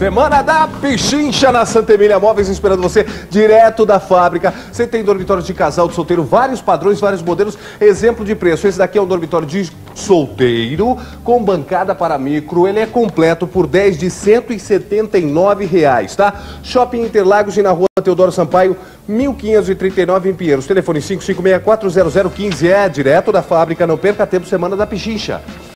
Semana da Pichincha na Santa Emília Móveis, esperando você direto da fábrica. Você tem dormitório de casal, de solteiro, vários padrões, vários modelos, exemplo de preço. Esse daqui é um dormitório de solteiro, com bancada para micro. Ele é completo por 10 de 179 reais, tá? Shopping Interlagos e na rua Teodoro Sampaio, 1539 em Pinheiros. Telefone 55640015 é direto da fábrica. Não perca tempo, Semana da Pichincha.